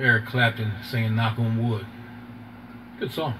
Eric Clapton singing Knock on Wood. Good song.